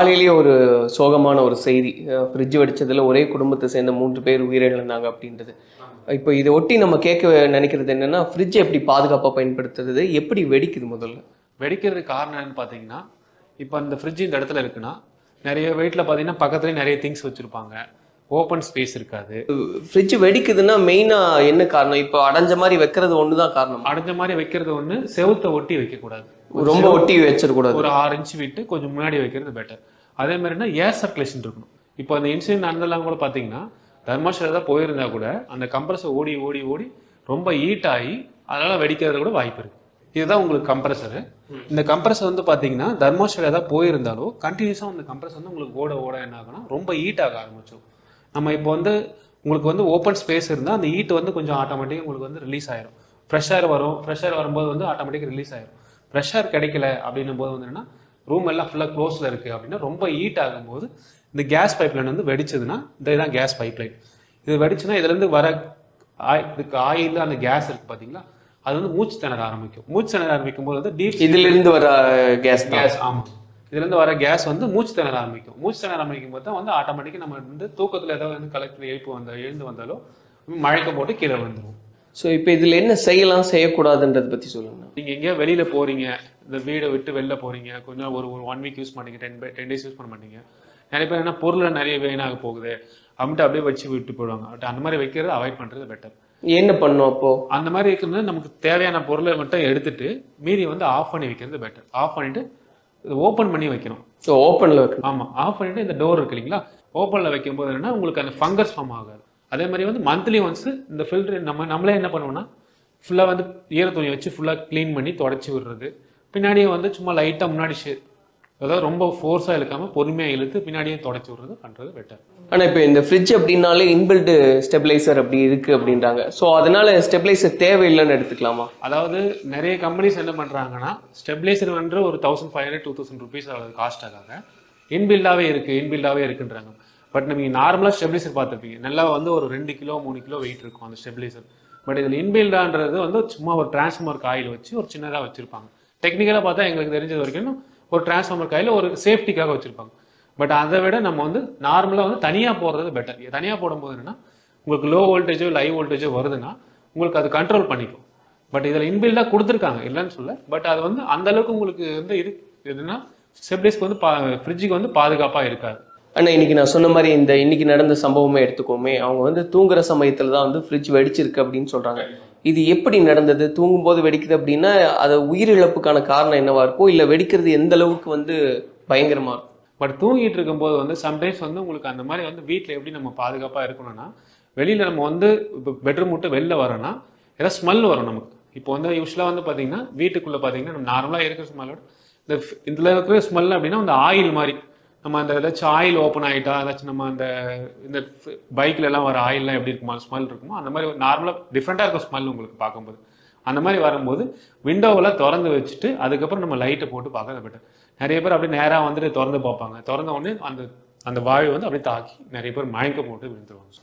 காலையிலேயே ஒரு சோகமான ஒரு செய்தி ஃப்ரிட்ஜ் வெடிச்சதில் ஒரே குடும்பத்தை சேர்ந்த மூன்று பேர் உயிரிழந்தாங்க அப்படின்றது. இப்போ இதை ஒட்டி நம்ம கேட்க நினைக்கிறது என்னென்னா ஃப்ரிட்ஜ் எப்படி பாதுகாப்பாக பயன்படுத்துறது எப்படி வெடிக்குது முதல்ல? வெடிக்கிறதுக்கு காரணம் என்னன்னு பார்த்தீங்கன்னா இப்போ அந்த ஃப்ரிட்ஜ் இந்த இடத்துல இருக்குன்னா நிறைய வீட்டில் பார்த்தீங்கன்னா பக்கத்துலேயே நிறைய திங்ஸ் வச்சுருப்பாங்க. ஓப்பன் ஸ்பேஸ் இருக்காது. ஃப்ரிட்ஜ் வெடிக்குதுன்னா மெயினாக என்ன காரணம்? இப்போ அடைஞ்ச மாதிரி வைக்கிறது ஒன்று தான் காரணம். அடைஞ்ச மாதிரி வைக்கிறது ஒன்று செவுத்தை ஒட்டி வைக்கக்கூடாது. ரொம்ப ஒட்டி வச்சிடக்கூடாது. ஒரு ஆறு இன்ச் விட்டு கொஞ்சம் முன்னாடி வைக்கிறது பெட்டர் அதே மாதிரினா ஏர் சர்க்குலேஷன் இருக்கணும். இப்போ அந்த இன்சிடென்ட் நடந்தெல்லாம் கூட பார்த்தீங்கன்னா தர்மாஷில் தான் போயிருந்தா கூட அந்த கம்ப்ரஸர் ஓடி ஓடி ஓடி ரொம்ப ஹீட் ஆகி அதனால வெடிக்கிறது கூட வாய்ப்பு இருக்கு. இதுதான் உங்களுக்கு கம்ப்ரஸர் இந்த கம்ப்ரஸர் வந்து பார்த்தீங்கன்னா தர்மாஷில் ஏதாவது போயிருந்தாலோ கண்டினியூஸாக அந்த கம்ப்ரஸர் வந்து உங்களுக்கு ஓட ஓட என்ன ஆகும்னா ரொம்ப ஹீட் ஆக ஆரம்பிச்சிடும் நம்ம இப்போ வந்து உங்களுக்கு வந்து ஓப்பன் ஸ்பேஸ் இருந்தால் அந்த ஹீட் வந்து கொஞ்சம் ஆட்டோமேட்டிக்காக உங்களுக்கு வந்து ரிலீஸ் ஆயிரும். ஃப்ரெஷ் ஏர் வரும். ஃப்ரெஷ் ஏர் வரும்போது வந்து ஆட்டோமேட்டிக்காக ரிலீஸ் ஆயிரும். ஃப்ரெஷ் ஏர் கிடைக்கல அப்படின்னும் போது வந்து என்னன்னா ரூம் எல்லாம் ஃபுல்லாக க்ளோஸில் இருக்குது அப்படின்னா ரொம்ப ஹீட் ஆகும்போது இந்த கேஸ் பைப்லைன் வந்து வெடிச்சதுன்னா இந்த இதான் கேஸ் பைப்லைன் இது வெடிச்சுன்னா இதுலேருந்து வர ஆய் இதுக்கு ஆயில் அந்த கேஸ் இருக்குது பார்த்தீங்களா அது வந்து மூச்சு திணற ஆரம்பிக்கும். மூச்சு திணற ஆரம்பிக்கும் போது வந்து டீப் இதுல இருந்து வர கேஸ் கேஸ் ஆமாம் இதுலேருந்து வர கேஸ் வந்து மூச்சு திணற ஆரம்பிக்கும். மூச்சு திணற ஆரம்பிக்கும் போது தான் வந்து ஆட்டோமேட்டிக்காக நம்ம வந்து தூக்கத்தில் ஏதாவது வந்து கலெக்டர் எழுப்பு வந்த எழுந்து வந்தாலோ மழைக்க போட்டு கீழே விழுந்துரும். ஸோ இப்போ இதுல என்ன செய்யலாம் செய்யக்கூடாதுன்றதை பத்தி சொல்லுங்க நீங்க எங்கேயோ வெளியில போறீங்க இந்த வீடை விட்டு வெளில போறீங்க கொஞ்சம் ஒரு ஒரு ஒன் வீக் யூஸ் பண்ணீங்க டென் டென் டேஸ் யூஸ் பண்ண மாட்டீங்க. நிறைய பேர் என்ன பொருள் நிறைய வீணாக போகுது. அப்படின்ட்டு அப்படியே வச்சு விட்டு போயிடுவாங்க. பட் அந்த மாதிரி வைக்கிறது அவாய்ட் பண்றது பெட்டர் என்ன பண்ணும் அப்போ? அந்த மாதிரி இருக்கிறது நமக்கு தேவையான பொருளை மட்டும் எடுத்துட்டு மீதி வந்து ஆஃப் பண்ணி வைக்கிறது பெட்டர் ஆஃப் பண்ணிட்டு ஓப்பன் பண்ணி வைக்கணும். ஸோ ஓப்பன்ல வைக்கணும். ஆமா ஆஃப் பண்ணிட்டு இந்த டோர் இருக்கு இல்லைங்களா? ஓப்பன்ல வைக்கும்போது என்னன்னா உங்களுக்கு அந்த ஃபங்கஸ் ஃபார்ம் ஆகாது. அதே மாதிரி வந்து மந்த்லி ஒன்ஸ் இந்த ஃபில்டர் நம்ம நம்மளே என்ன பண்ணுவோம்னா ஃபுல்லா வந்து ஈர துணி வச்சு ஃபுல்லா க்ளீன் பண்ணி தொடச்சி விடுறது. பின்னாடியே வந்து சும்மா லைட்டா முன்னாடி அதாவது ரொம்ப ஃபோர்ஸா இழுக்காம பொறுமையா இழுத்து பின்னாடியே தொடச்சி விடுறது பண்றது பெட்டர் ஆனா இப்போ இந்த ஃப்ரிட்ஜ் அப்படின்னாலே இன்பில்ட் ஸ்டெபிளைசர் அப்படி இருக்கு அப்படின்றாங்க. ஸோ அதனால ஸ்டெபிளைசர் தேவையில்லைன்னு எடுத்துக்கலாமா? அதாவது நிறைய கம்பெனிஸ் என்ன பண்றாங்கன்னா ஸ்டெபிலைசர் வந்து ஒரு thousand five hundred two thousand rupees cost ஆகாங்க இன்பில்டாவே இருக்கு இன்பில்டாவே இருக்குன்றாங்க. பட் நீங்க நார்மலா ஸ்டெபிலைசர் பார்த்துருப்பீங்க. நல்லா வந்து ஒரு ரெண்டு கிலோ மூணு கிலோ வெயிட் இருக்கும் அந்த ஸ்டெபிலைசர் பட் இதில் இன்பில்டான்றது வந்து சும்மா ஒரு டிரான்ஸ்ஃபார்மர் காயில் வச்சு ஒரு சின்னதா வச்சிருப்பாங்க. டெக்னிக்கலா பார்த்தா எங்களுக்கு தெரிஞ்சது வரைக்கும் ஒரு டிரான்ஸ்ஃபார்மர் காயில் ஒரு சேஃப்டிக்காக வச்சுருப்பாங்க. பட் அதை விட நம்ம வந்து நார்மலாக வந்து தனியாக போடுறது பெட்டர் தனியாக போடும்போது என்னன்னா உங்களுக்கு லோ வோல்டேஜோ ஹை வோல்டேஜோ வருதுன்னா உங்களுக்கு அது கண்ட்ரோல் பண்ணிக்கும். பட் இதில் இன்பில்டாக கொடுத்துருக்காங்க இல்லைன்னு சொல்ல பட் அது வந்து அந்தளவுக்கு உங்களுக்கு வந்து இது எதுனா ஸ்டெப்லைஸ்க்கு வந்து பா ஃப்ரிட்ஜுக்கு வந்து பாதுகாப்பாக இருக்காது. ஆனால் இன்றைக்கி நான் சொன்ன மாதிரி இந்த இன்றைக்கி நடந்த சம்பவமே எடுத்துக்கோமே. அவங்க வந்து தூங்குற சமயத்தில் தான் வந்து ஃப்ரிட்ஜ் வெடிச்சிருக்கு அப்படின்னு சொல்கிறாங்க இது எப்படி நடந்தது? தூங்கும்போது வெடிக்குது அப்படின்னா அது உயிரிழப்புக்கான காரணம் என்னவா இருக்கும் இல்லை வெடிக்கிறது எந்த அளவுக்கு வந்து பயங்கரமாக இருக்கும் பட் தூங்கிட்டு இருக்கும்போது வந்து சம்டைம்ஸ் வந்து உங்களுக்கு அந்த மாதிரி வந்து வீட்டில் எப்படி நம்ம பாதுகாப்பாக இருக்கணும்னா வெளியில் நம்ம வந்து இப்போ பெட்ரூம் விட்டு வெளில வரோன்னா ஏதாவது ஸ்மெல் வரும் நமக்கு. இப்போ வந்து யூஸ்வலாக வந்து பார்த்தீங்கன்னா வீட்டுக்குள்ளே பார்த்தீங்கன்னா நம்ம நார்மலாக இருக்கிற ஸ்மெல்லோட இந்த இதில் இருக்கிற ஸ்மெல் அப்படின்னா அந்த ஆயில் மாதிரி. நம்ம அந்த ஏதாச்சும் ஆயில் ஓப்பன் ஆகிட்டா ஏதாச்சும் நம்ம அந்த இந்த பைக்ல எல்லாம் வர ஆயில்லாம் எப்படி இருக்குமா? ஸ்மெல் இருக்குமோ? அந்த மாதிரி நார்மலாக டிஃப்ரெண்ட்டாக இருக்கும் ஸ்மெல் உங்களுக்கு பார்க்கும்போது. அந்த மாதிரி வரும்போது விண்டோவெல்லாம் திறந்து வச்சுட்டு அதுக்கப்புறம் நம்ம லைட்டை போட்டு பார்க்கறது பெட்டர் நிறைய பேர் அப்படியே நேராக வந்துட்டு திறந்து பார்ப்பாங்க. திறந்த உடனே அந்த அந்த வாயு வந்து அப்படியே தாக்கி நிறைய பேர் மயக்க போட்டு விழுந்துருவாங்க.